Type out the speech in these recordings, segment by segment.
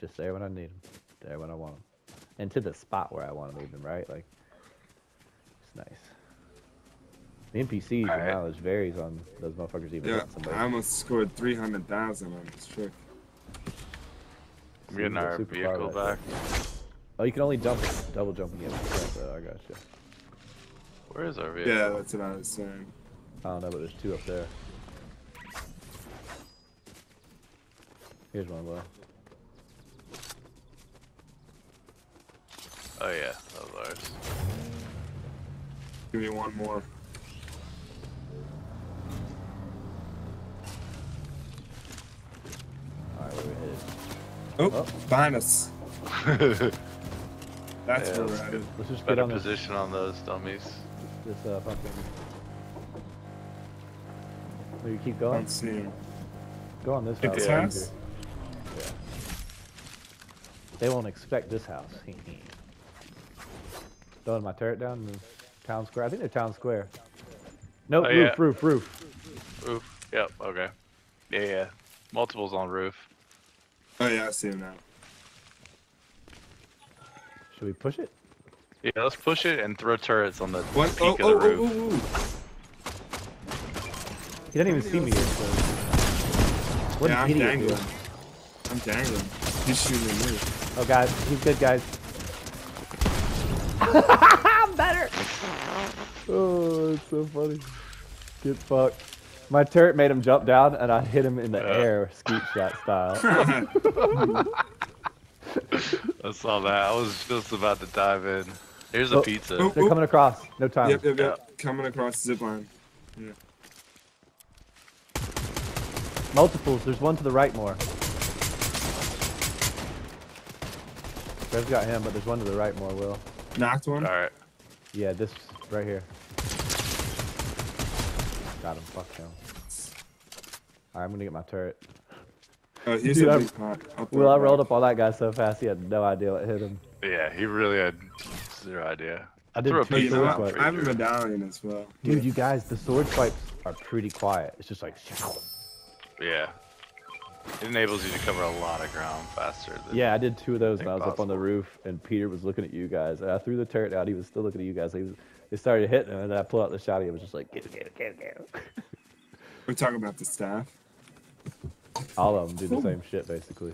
Just there when I need them. There when I want them. And to the spot where I want to move them even, right? Like, it's nice. The NPCs, your Alright. knowledge varies on those motherfuckers even Yeah, somebody. I almost scored 300,000 on this trick. I'm getting our vehicle far back. Oh, you can only jump, double jump against the front. I got you. Where is our vehicle? Yeah, that's what I was saying. I don't know, but there's two up there. Here's one, Will. Oh yeah, that was ours. Give me one more. Alright, where we headed? Oh, Oh. behind us. That's Yeah, where we're that's headed. Let's just get Better on this, position on those dummies. this uh, fucking... Maybe keep going? don't see. Go on this house. this right house? here. Yeah. They won't expect this house. Throwing my turret down in the town square. I think they're town square. Nope, Oh, roof, yeah. roof, roof. Roof. Yep. Okay. Yeah, yeah. Multiples on roof. Oh yeah, I see him now. Should we push it? Yeah, let's push it and throw turrets on the What? peak Oh, of the oh, oh, roof. oh, oh. He didn't even see me yet, so... What Yeah, an I'm idiot, dangling. dude. I'm dangling. He's shooting me. Oh, guys, he's good, guys. I'm better. Oh, it's so funny. Get fucked. My turret made him jump down, and I hit him in the Yeah. air, scoop shot style. I saw that. I was just about to dive in. Here's a Oh. pizza. Oh. They're coming across. No time. yep, yep, yep. Coming across the zip line. Multiples. There's one to the right more. Rev's got him, but there's one to the right more, Will. Knocked one. All right. Yeah, this right here. Got him. Fuck him. Alright, I'm gonna get my turret. Oh, he's Dude, a I- big. Up Will, I rolled up on that guy so fast he had no idea what hit him. Yeah, he really had zero idea. I did threw a two you sword swipes. I have a medallion as well. Dude, you guys, the sword swipes are pretty quiet. It's just like, Yeah. It enables you to cover a lot of ground faster. Than, yeah, I did two of those when I Think was up on the roof, and Peter was looking at you guys. And I threw the turret out. He was still looking at you guys. He was, it started hitting him, and then I pulled out the shot. He was just like, get it, get it, get get. We're talking about the staff. All of them do the same shit basically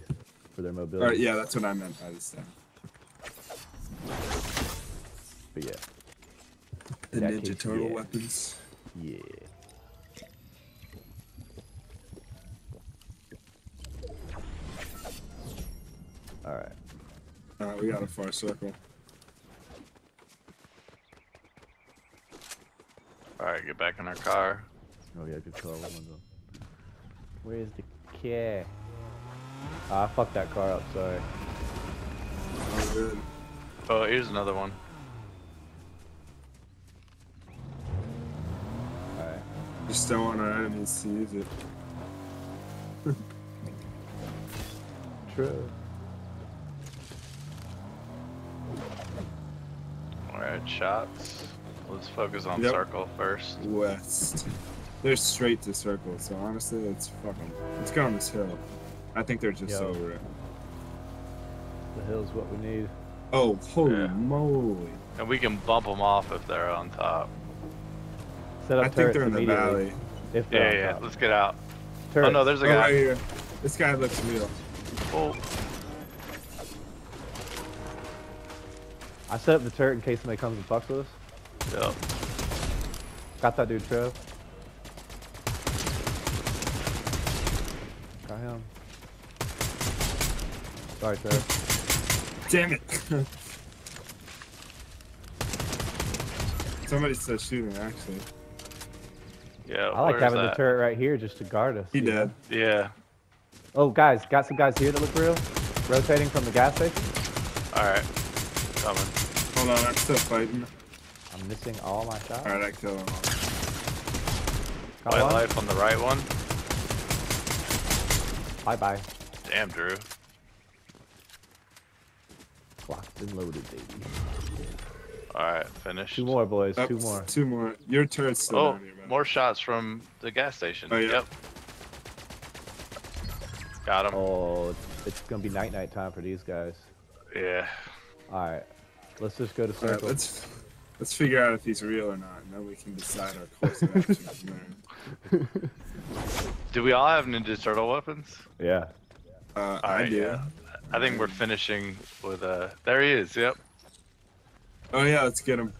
for their mobility. Alright, yeah, that's what I meant by the staff. But yeah, The That Ninja case, Turtle yeah. weapons. yeah. We got a far circle. All right, get back in our car. Oh yeah, good call. What? Where's the car? Ah, I fucked that car up. Sorry. Oh. Oh, here's another one. All right. Just don't want our enemies to use it. True. All right, shots. Let's focus on Yep. circle first. West. They're straight to circle, so honestly, let's fucking let's go on this hill. I think they're just Yo. over it. The hill's what we need. Oh, holy Yeah. moly! And we can bump them off if they're on top. Set up I think they're in the immediately. valley. If Yeah, they're yeah. on top. Let's get out. Turrets. Oh no, there's a Oh, guy. right here. This guy looks real. Oh, I set up the turret in case somebody comes and fucks with us. yep. Got that dude, Trev. Got him. Sorry, Trev. Damn it! Somebody said shooting, actually. Yeah. I like having the turret right here just to guard us. He you dead. Yeah. Oh, guys, got some guys here that look real. Rotating from the gas station. All right. Coming. Hold on, I'm still fighting. I'm missing all my shots. Alright, I killed him. Got White one. life on the right one. Bye bye. Damn, Drew. Locked and loaded, baby. All right, finished. Two more, boys. Up, Two more. Two more. Your turret's still Oh, down here, man. more shots from the gas station. Oh, yeah. Yep. Got him. Oh, it's, it's gonna be night night time for these guys. Yeah. All right, let's just go to All right, circle. let's let's figure out if he's real or not, and then we can decide our course of action from there. Do we all have Ninja Turtle weapons? yeah. Uh, I right, do. yeah. I think we're finishing with uh there he is, yep. Oh yeah, let's get him.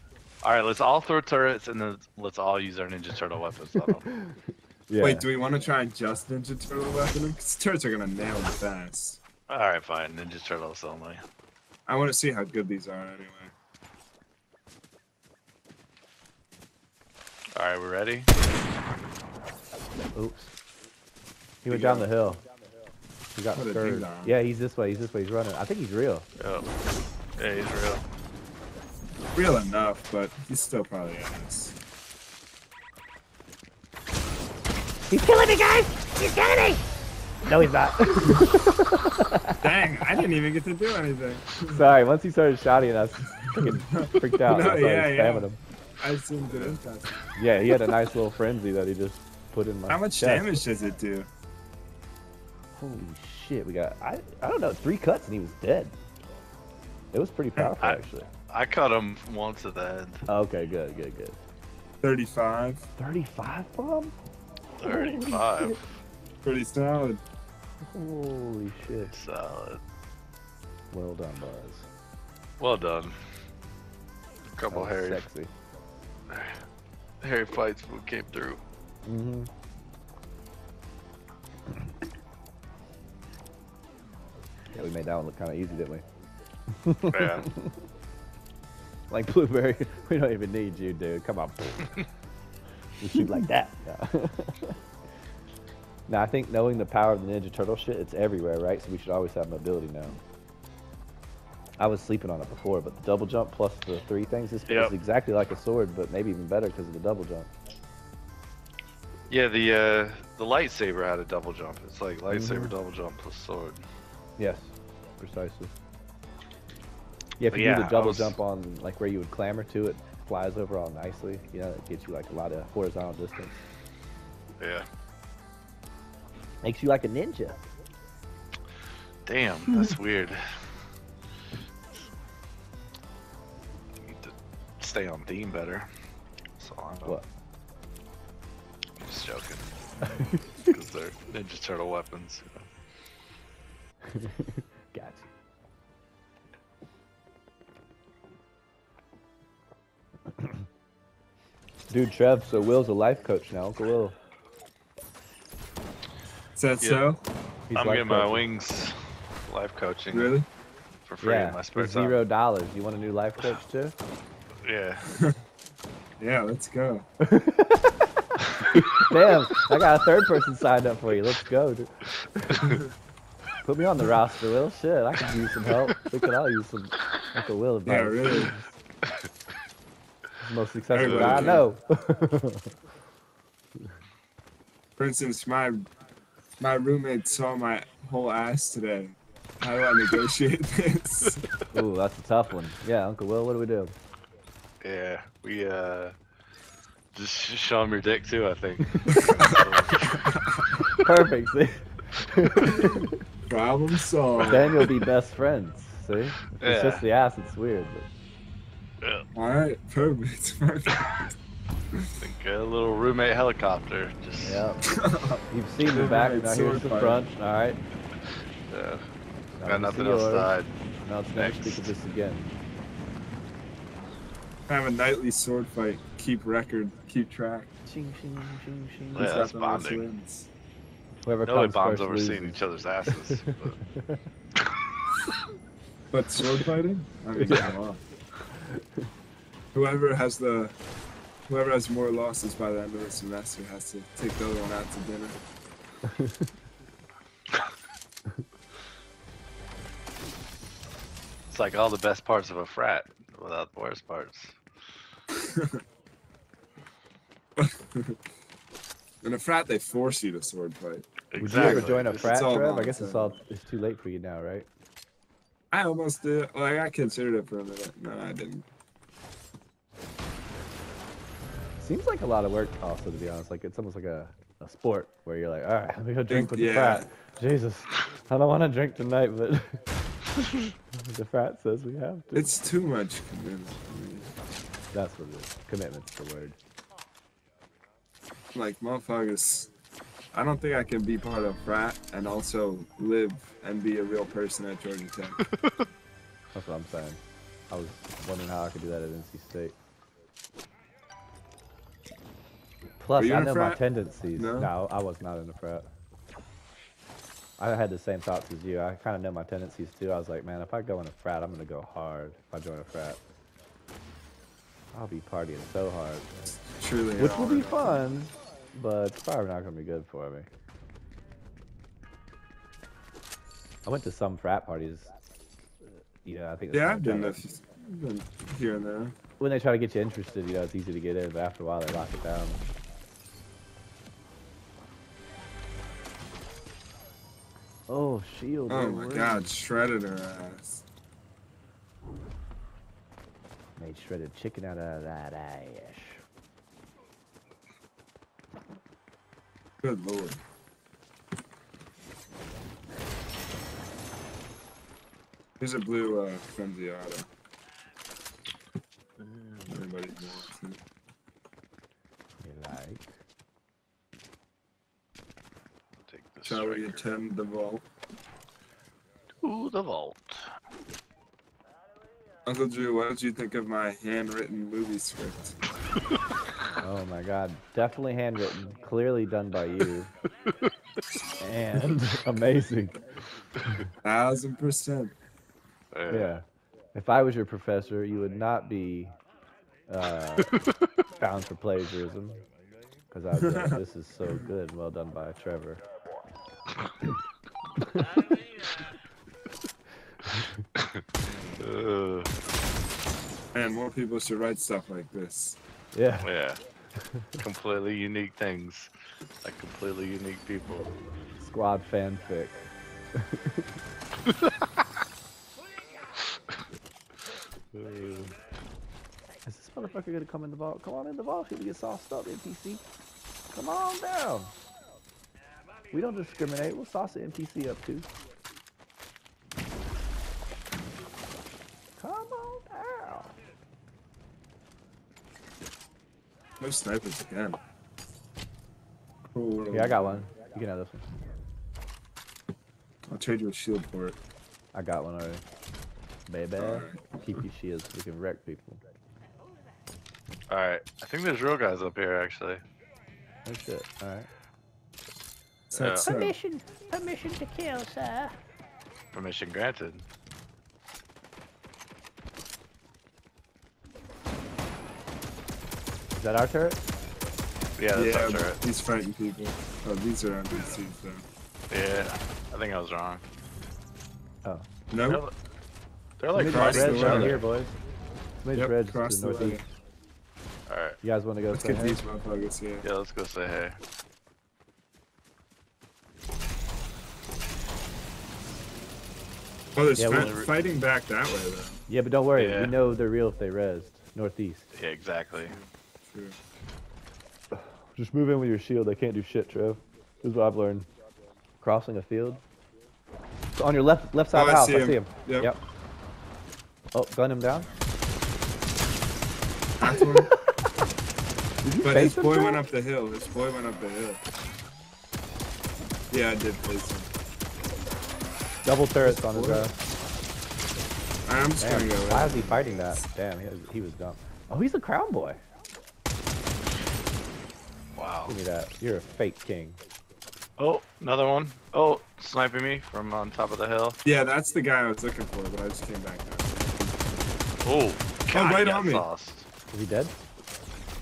Alright, let's all throw turrets and then let's all use our Ninja Turtle weapons on them. Yeah. Wait, do we want to try and just Ninja Turtle weapon him? Because turrets are gonna nail him fast. Alright, fine, Ninja Turtles only. I want to see how good these are anyway. Alright, we're ready? Oops. He went down the hill. He got What scared. Yeah, he's this way. He's this way. He's running. I think he's real. Yep. Yeah, he's real. Real enough, but he's still probably ass. He's killing me, guys! He's killing me! No, he's not. Dang, I didn't even get to do anything. Sorry. Once he started shouting, I was freaking freaked out. No, That's why I yeah, yeah. spamming him. I assumed it impact. Yeah, he had a nice little frenzy that he just put in my. How much chest. damage does it do? Holy shit! We got. I. I don't know. Three cuts and he was dead. It was pretty powerful, I- actually. I cut him once at the end. Okay, good, good, good. 35. Thirty-five bomb. 35. Pretty solid. Holy shit! Solid. Well done, Buzz. Well done. Couple That was Harry Sexy. Harry fights came through. Mm-hmm. Yeah, we made that one look kind of easy, didn't we? Yeah. Like Blueberry, we don't even need you, dude. Come on. we shoot like that. Yeah. Now, I think knowing the power of the Ninja Turtle shit, it's everywhere, right? So we should always have mobility now. I was sleeping on it before, but the double jump plus the three things is, Yep. is exactly like a sword, but maybe even better because of the double jump. Yeah, the uh the lightsaber had a double jump. It's like lightsaber Mhm. double jump plus sword. Yes, precisely. Yeah, if But you yeah, do the double was- jump on like where you would clamber to, it flies over all nicely. You know, it gets you like a lot of horizontal distance. Yeah. Makes you like a ninja. Damn, that's weird. Need to stay on theme better. So I'm What? just joking. Because they're Ninja Turtle weapons. Gotcha. Dude, Trev, so Will's a life coach now. Uncle Will. Is that Yeah. so? He's I'm life getting my wings life coaching Really? for free in Yeah, my spare time. zero dollars. You want a new life coach too? Yeah. Yeah, let's go. Damn, I got a third person signed up for you. Let's go, dude. Put me on the roster, Will. Shit, I could use some help. We could all use some Uncle Will advice. Yeah, really. The most successful guy I know. For instance, my my roommate saw my whole ass today. How do I negotiate this? Ooh, that's a tough one. Yeah, Uncle Will, what do we do? Yeah. We uh just show him your dick too, I think. Perfect. See? Problem solved. then you'll be best friends. See? If It's Yeah. just the ass. It's weird. yeah. All right, perfect. perfect. Think a little roommate helicopter. But Just yeah. You've seen the back. Now here's the front. All right. yeah. Now Got you nothing see else to yours. hide. Now let's never speak of this again. Have a nightly sword fight. Keep record. Keep track. Ching, ching, ching, ching. Yeah, that's the most bonding. wins? Whoever Nobody comes bombs first over seeing each other's asses. but- But sword fighting? I mean, Yeah. come on. Whoever has the whoever has more losses by the end of the semester has to take the other one out to dinner. It's like all the best parts of a frat without the worst parts. In a frat, they force you to sword fight. Would you ever join a frat, all Trev? I guess it's all it's too late for you now, right? I almost did. Like I considered it for a minute. No, I didn't. Seems like a lot of work, also, to be honest. Like it's almost like a a sport where you're like, all right, let me go drink with the yeah. frat. Jesus, I don't want to drink tonight, but the frat says we have to. It's too much commitment. That's what it is. Commitment's the word. Like motherfuckers. I don't think I can be part of frat and also live and be a real person at Georgia Tech. That's what I'm saying. I was wondering how I could do that at NC State. Plus, I know my tendencies. No? no, I was not in a frat. I had the same thoughts as you. I kind of know my tendencies too. I was like, man, if I go in a frat, I'm gonna go hard. If I join a frat, I'll be partying so hard, Truly. which will be fun, but it's probably not gonna be good for me. I went to some frat parties. You know, I think. Yeah, I've done kinda- a few- been here and there. when they try to get you interested, you know, it's easy to get in, but after a while they lock it down. Oh, shield. Oh my god, shredded her ass. Made shredded chicken out of that ass. Good lord. Here's a blue uh, frenzy auto. Everybody wants it. You like? Take this Shall we striker attend the vault? to the vault. Uncle Drew, what did you think of my handwritten movie script? Oh my god. Definitely handwritten. Clearly done by you. and amazing. Thousand percent. Yeah. If I was your professor, you would not be uh, bound for plagiarism. Because I'd be like, this is so good. Well done by Trevor. Uh, And more people should write stuff like this. Yeah. yeah. completely unique things. Like completely unique people. Squad fanfic. Is this motherfucker gonna come in the vault? Come on in the vault. He'll get sauced up, NPC. Come on down. We don't discriminate. We'll sauce the NPC up too. Come on down. No snipers again. Cool. Yeah, I got one. You can have this one. I'll trade you a shield for it. I got one already. Baby, Alright. keep your shields so we can wreck people. Alright. I think there's real guys up here actually. Oh shit. Alright. So that's, uh, Permission, permission to kill, sir. Permission granted. Is that our turret? Yeah, that's yeah, our turret. he's fighting people. Oh, these are NPCs though. Yeah. I think I was wrong. Oh. They're, Nope. they're like Somebody's cross right the way. right here, boys. Somebody's Yep, reds cross to the the northeast. Alright. You guys want to go Let's say get hey? these motherfuckers here. Yeah, let's go say hey. Oh, there's Yeah, we'll- fighting back that way though. Yeah, but don't worry. Yeah. We know they're real if they rezzed. Northeast. Yeah, exactly. True. Just move in with your shield. They can't do shit, Trev. This is what I've learned. Crossing a field. So on your left left side Oh, of the I house. see I see him. Yep. Yep. Oh, gun him down. That's one. But face his boy Trev? went up the hill. His boy went up the hill. Yeah, I did face him. Double turrets on his boy? ass. I'm just Damn, gonna go. why is he fighting that? Damn, he was, he was dumb. Oh, he's a crown boy. Wow. Give me that. You're a fake king. Oh, another one. Oh, sniping me from on top of the hill. Yeah, that's the guy I was looking for, but I just came back down. Oh, oh, God, right got on me. Lost. Is he dead?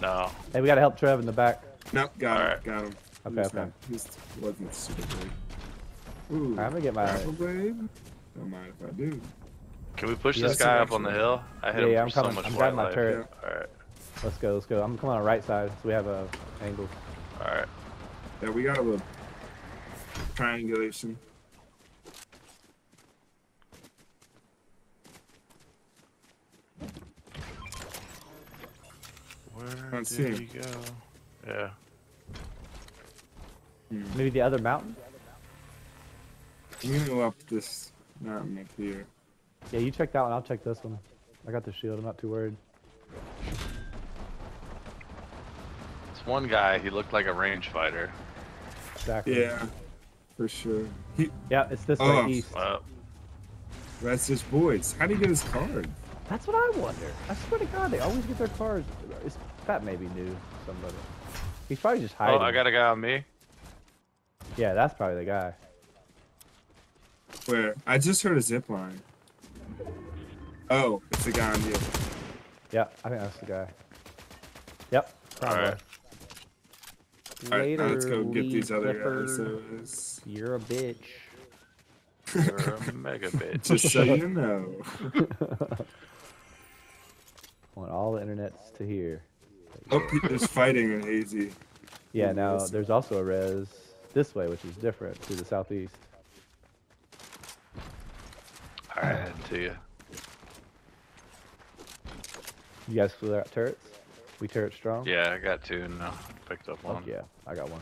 No. Hey, we gotta help Trev in the back. Nope, got him. Alright. Got him. Okay, He's okay. not- He's wasn't super big. Ooh. I'm gonna get my. Apple blade? Don't mind if I do. Can we push Yeah. this guy up on the hill? I hit Yeah, him yeah, I'm so coming. much I'm white grabbing my life. turret. Alright, Let's go. Let's go. I'm coming on the right side, so we have a angle. alright. Yeah, we got a little triangulation. Where Can't did see him. he go? Yeah. Hmm. Maybe the other mountain? I'm gonna go up this mountain up here. Yeah, you check that one. I'll check this one. I got the shield. I'm not too worried. This one guy, he looked like a range fighter. Exactly. Yeah, for sure. He, Yeah, it's this Oh. way east. Well, that's his boys. How do you get his card? That's what I wonder. I swear to God, they always get their cars. It's, that maybe knew somebody. He's probably just oh, hiding. oh, hiding. I got a guy on me. Yeah, that's probably the guy. Where? I just heard a zip line. Oh, it's the guy on you. Yeah, I think that's the guy. Yep. All right. All right, now Later, let's go get these other Clifford. guys. So it's- You're a bitch. You're a mega bitch. Just so you know. Want all the internets to hear. Oh, pe- there's fighting in Hazy. Yeah, now there's also a res this way, which is different to the southeast. All right, heading to you. You guys clear out turrets? We turret strong? Yeah, I got two now. Picked up one. Fuck yeah, I got one.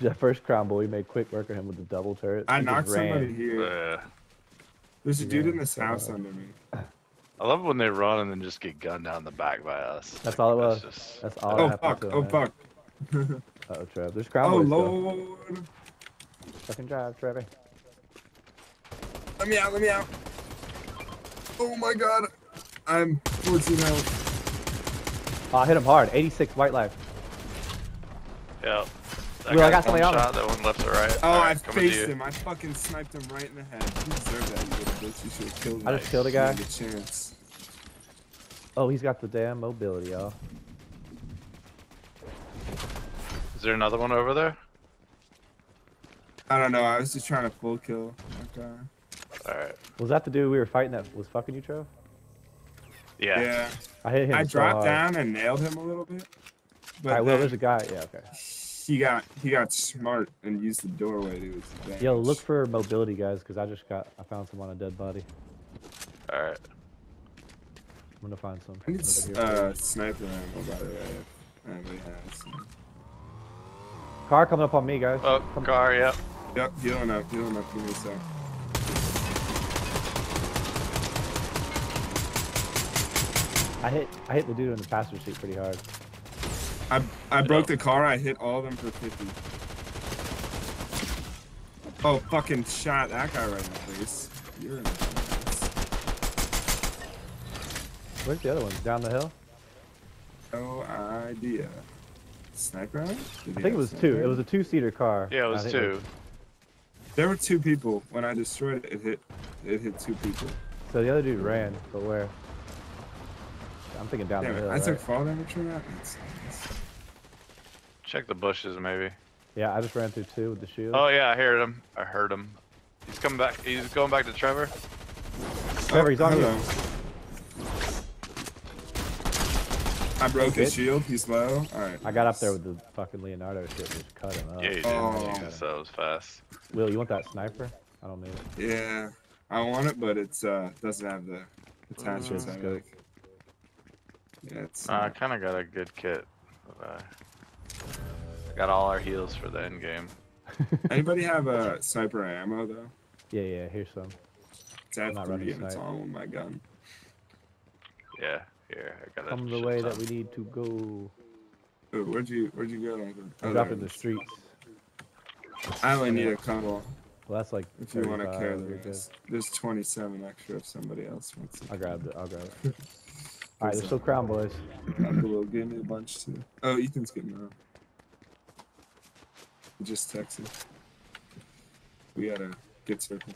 That first crown boy, we made quick work of him with the double turret. I He just knocked somebody here. Uh, There's a dude Yeah, in this so, house uh, under me. I love when they run and then just get gunned down the back by us. That's Like, all it was. just- That's all Oh fuck! happened to Oh man. fuck! Uh-oh, Trev. There's crown Oh boys still. lord! Fucking drive, Trevor. Let me out! Let me out! Oh my god! I'm 14 health. Oh, I hit him hard. 86 white life. Yep. That Will, I got somebody one on shot, that one left or right. Oh, All I right, coming to faced him. I fucking sniped him right in the head. You deserve that, you little bitch. You should have killed him. I just killed a guy. You a chance. Oh, he's got the damn mobility, y'all. Is there another one over there? I don't know. I was just trying to full kill that guy. All right. Was that the dude we were fighting that was fucking you, Trev? Yeah. Yeah. I hit him I so dropped hard. down and nailed him a little bit. But Alright, well, there's a guy. Yeah, okay. he got he got smart and used the doorway to his advantage. Yo, look for mobility, guys, because I just got, I found some on a dead body. All right. I'm gonna find some. I need over s- here. uh, sniper ammo by the way. if Anybody has. some. Car coming up on me, guys. Oh, Come- car. Yep. Yep, healing up, healing up. Give me a sec. I hit, I hit the dude in the passenger seat pretty hard. I I broke the car. I hit all of them for 50. Oh, fucking shot that guy right in the face. You're in the face. Where's the other one? Down the hill? No idea. Sniper? I think it was sniper two. It was a two-seater car. Yeah, it I was think two. There were two people. When I destroyed it, it hit it hit two people. So the other dude ran, but where? I'm thinking down Damn the hill. I took right? fall damage from that. That's- that's- Check the bushes, maybe. Yeah, I just ran through two with the shield. Oh yeah, I heard him. I heard him. He's coming back. He's going back to Trevor. Trevor, he's on you. I broke his shield. He's low. All right. I got up there with the fucking Leonardo shit, and just cut him up. Yeah, you did. Oh. Jesus, that was fast. Will, you want that sniper? I don't need it. Yeah, I want it, but it's uh doesn't have the attachments Mm. I like. Yeah. Uh, I kind of got a good kit. But, uh, got all our heals for the end game. Anybody have a uh, sniper ammo though? Yeah, yeah. Here's some. It's at not three running and it's snipe. all with my gun. Yeah, here I got a Come the way ton. that we need to go. Ooh, where'd you Where'd you go? Uncle? I'm dropping the streets. I only need a couple. Well, that's like. If you want to carry the rest. There's 27 extra if somebody else wants it. I'll grab it. I'll grab it. All right, there's still crown boys. Uncle will give me a bunch too. Oh, Ethan's getting around. He just texted. We gotta get circle.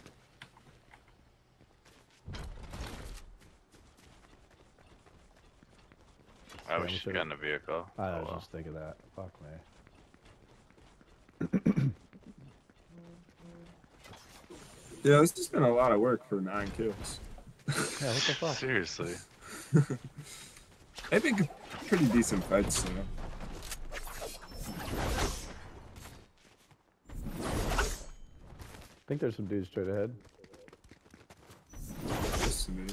I wish we you should've- got in a vehicle. I Oh, was well. just thinking that. Fuck me. Yeah, this has been a lot of work for nine kills. Yeah, what the fuck? Seriously. I think pretty decent fights though. I think there's some dudes straight ahead. Just to me.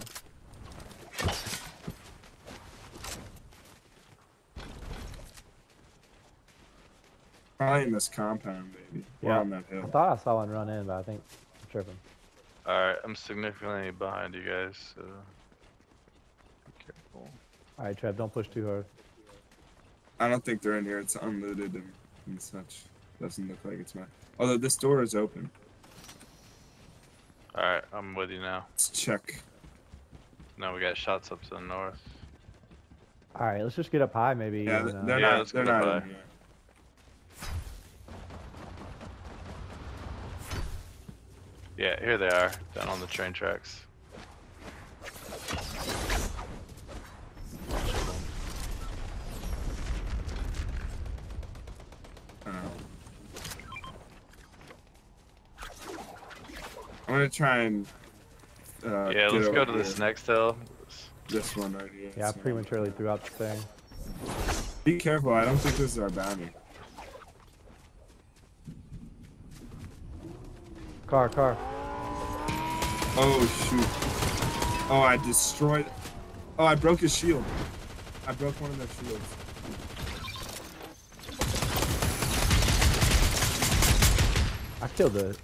Probably in this compound, maybe. Yeah. on that I thought I saw one run in, but I think I'm tripping. Alright, I'm significantly behind you guys, so. Be. All right, Trev, don't push too hard. I don't think they're in here. It's unlooted and, and such. Doesn't look like it's mine. Although this door is open. Alright, I'm with you now. Let's check. Now we got shots up to the north. All right, let's just get up high, maybe. Yeah, and, th- uh, they're Yeah, not. let's They're not by. in here. Yeah, here they are, down on the train tracks. I'm gonna try and. Uh, yeah, let's go to this here. next hill. This one right here. yeah, I so- prematurely threw out the thing. Be careful. I don't think this is our bounty. Car, car. Oh shoot. Oh, I destroyed. Oh, I broke his shield. I broke one of their shields. Killed the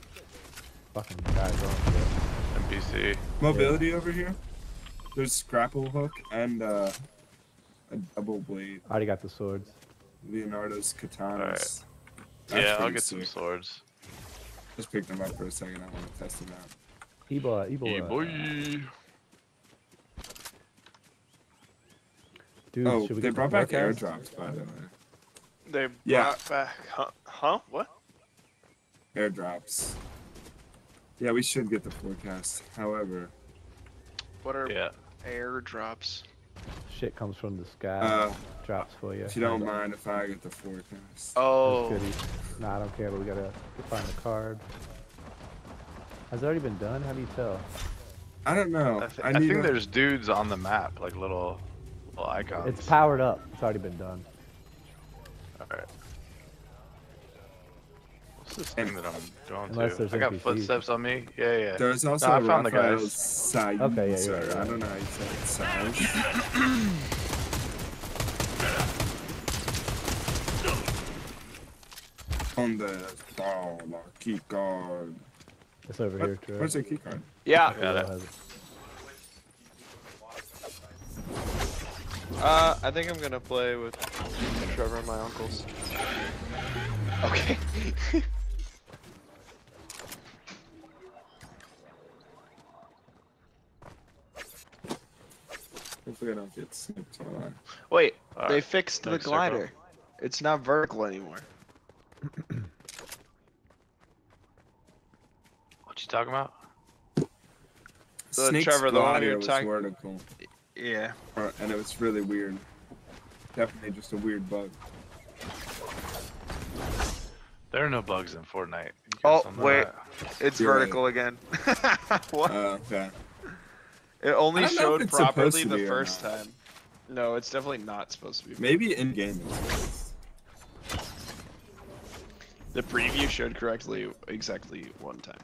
fucking guy going for. NPC. Mobility over here. There's grapple hook and uh, a double blade. I already got the swords. Leonardo's katanas. Alright. That's yeah, I'll pretty get some swords. Just pick them up for a second. I want to test them out. Ebola, Ebola. Yeah, boy. Dude, oh, should we they get brought back airdrops, by the way. They Yeah. brought back. Huh? huh? What? Airdrops. Yeah, we should get the forecast. However, What are Yeah. airdrops? Shit comes from the sky. uh, drops for you. if you don't mind if I get the forecast. Oh, Goodies. Nah, I don't care, but we gotta find the card. Has it already been done? How do you tell? I don't know. I, th- I, I think a- there's dudes on the map, like little, little icons. It's powered up. It's already been done. Alright. What's this thing that I'm going Unless to? there's I got NPCs. footsteps on me. Yeah, yeah. There's also No, I found the Raphael guys. Said. Okay, yeah, you're sir. right, you're I don't know how you say it. Said. On the oh, the key card. It's over What? here, Trev. Where's the key card? yeah. Got it. Ebola has it. Uh, I think I'm gonna play with Trevor and my uncles. Okay. Hopefully I don't get snipped while I. Wait, they Alright, fixed the next circle. glider. It's not vertical anymore. What you talking about? So, Snake's Trevor, the one glider you're was talking- vertical, Yeah. and it was really weird. Definitely just a weird bug. There are no bugs in Fortnite. Oh, guys don't know wait. It's You're right. vertical again. what? Uh, okay. It only I don't know if showed properly the first time. No, it's definitely not supposed to be. Maybe in game The preview showed correctly exactly one time.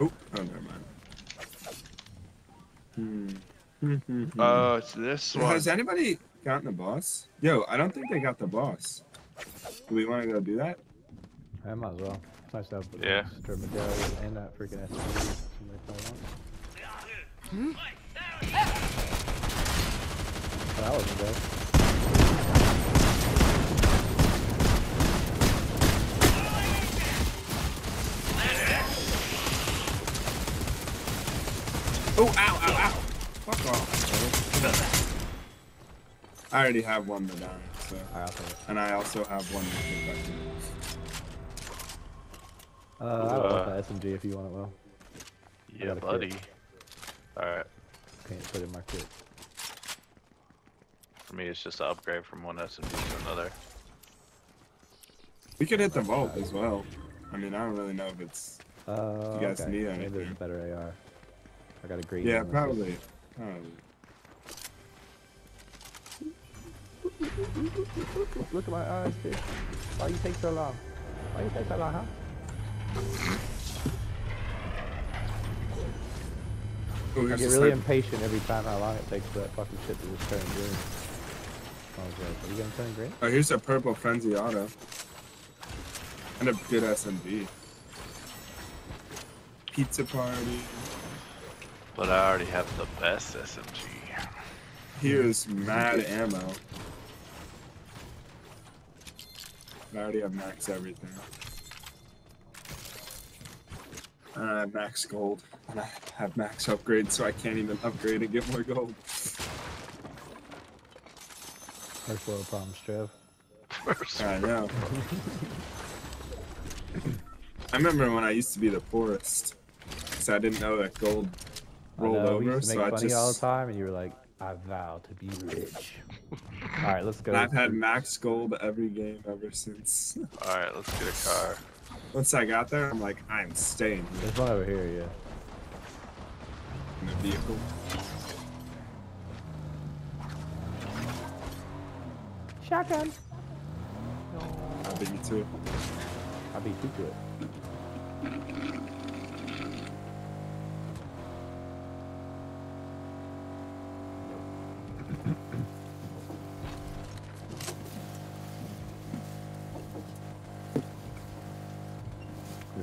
Oh, oh, never mind. Hmm. Oh, it's this one. Has anybody gotten the boss? Yo, I don't think they got the boss. Do we want to go do that? I might as well. It's nice to have Yeah. Mr. Medallion and that freaking SMG. Somebody probably wants. Oh, that wasn't bad. Oh, ow, ow, ow! Fuck off. bro. I already have one to so. I'll take. And I also have one to get back to. Uh, I don't want Uh, that SMG if you want it, well. Yeah, got a kit. buddy. Alright. Can't put it in my kit. For me, it's just an upgrade from one SMG to another. We could hit the vault as well. I mean, I don't really know if it's. Uh, You guys okay. need Maybe there's a better AR. I got a green Yeah, probably. Probably. Look at my eyes, dude. Why you take so long? Why you take so long, huh? Oh, I get really sniper. impatient every time how long it takes for that fucking shit to just turn green. I was like, are you gonna turn green? Oh, here's a purple frenzy auto. And a good SMG. Pizza party. But I already have the best SMG. Here's mm-hmm. mad ammo. I already have max everything. And I have max gold. And I have max upgrades, so I can't even upgrade and get more gold. First world problems, Trev. First I know. I remember when I used to be the poorest. So I didn't know that gold I rolled know, over, used to so make I fun of you all the time, and you were like, I vow to be rich. Alright, let's go. And I've had max gold every game ever since. Alright, let's get a car. Once I got there, I'm like, I'm staying here There's one over here, yeah. in the vehicle. Shotgun. I beat you too. I beat you to it.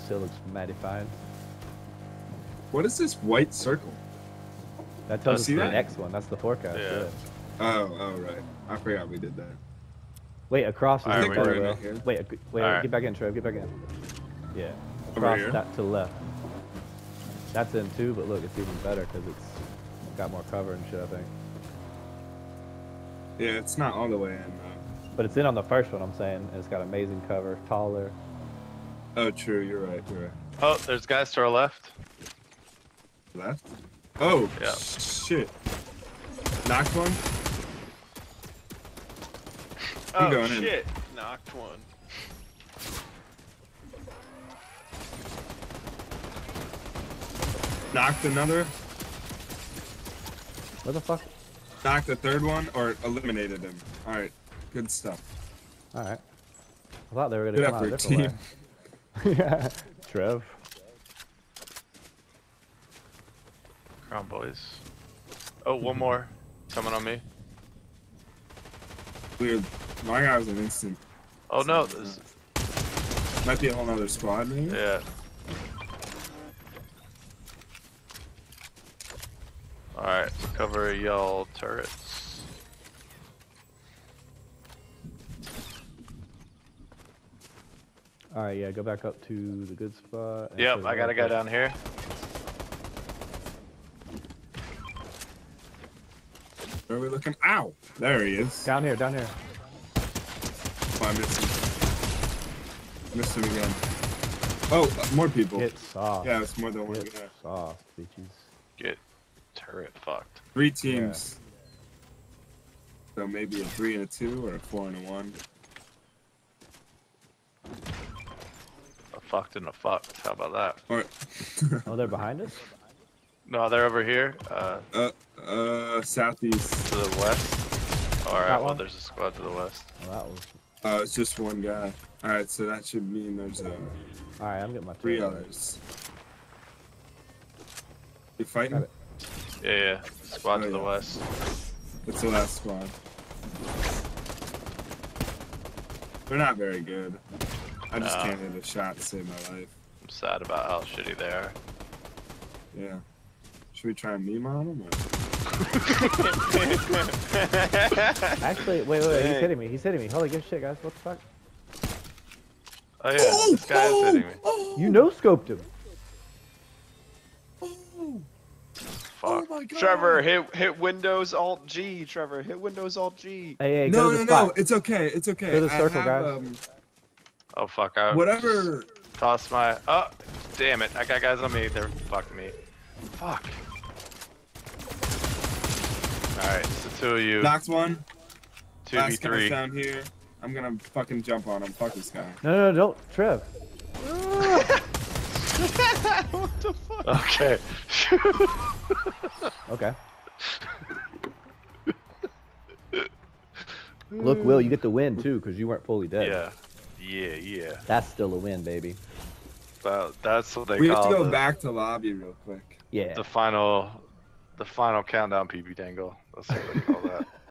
This hill looks mighty fine. What is this white circle? That tells Oh, us the that? next one. That's the forecast. Yeah. Yeah. Oh, oh, right. I forgot we did that. Wait, across is Alright, the we're color in wheel. right here. Wait, wait, Alright. get back in, Trev. Get back in. Yeah. Across that to the left. That's in too, but look, it's even better because it's got more cover and shit. I think. Yeah, it's not all the way in though. But it's in on the first one. I'm saying and it's got amazing cover, taller. Oh, true. You're right. You're right. Oh, there's guys to our left. Left. Oh, Yeah. shit. Knocked one. Oh going in. shit! Knocked one. Knocked another. What the fuck? Knocked the third one, or eliminated him. All right. Good stuff. All right. I thought they were gonna Good come out a effort, different team. way. yeah. Trev. Come on, boys. Oh, one more. Coming on me. Weird. My guy was an instant. Oh no, this, Might be a whole nother squad, maybe. yeah. Alright, cover y'all turrets. All right, yeah. Go back up to the good spot. Yep, I gotta go down here. Where are we looking? Ow! There he is. Down here, down here. Oh, I missed him. Missed him again. Oh, more people. Get soft. Yeah, it's more than one Get guy. soft, bitches. Get turret fucked. Three teams. So maybe a three and a two, or a four and a one. Fucked in the fucked. How about that? Or, Oh, they're behind us. No, they're over here. Uh, uh, uh, southeast. to the west. Alright, well, there's a squad to the west. Oh, that was. Uh, it's just one guy. All right, so that should mean there's uh, All right, I'm getting my three others. You fighting? It. Yeah, yeah. Squad Oh, to the yeah. west. It's the last squad. They're not very good. I just No. can't hit a shot to save my life. I'm sad about how shitty they are. Yeah. Should we try and meme on them? Or? Actually, wait, wait, wait, he's hitting me. He's hitting me. Holy good shit, guys. What the fuck? Oh yeah, this guy is hitting me. You no scoped him. Oh. Fuck. Trevor, hit hit Windows Alt G. Trevor, hit Windows Alt G. Hey, hey, no, no, the no. It's okay. It's okay. Go to the I circle, have, guys. Um, Oh fuck, I whatever. toss my Oh damn it, I got guys on me, they're fucking me. Fuck. Alright, so two of you, Knocked one. two v Last guy's three. down here. I'm gonna fucking jump on him. Fuck this guy. No, no, no, don't, Trev. what the fuck? Okay. Okay. Look, Will, you get the win too, because you weren't fully dead. yeah. Yeah, yeah. That's still a win, baby. That, that's what they we have call to go the, back to lobby real quick. Yeah. the final the final countdown PB tangle. That's what they call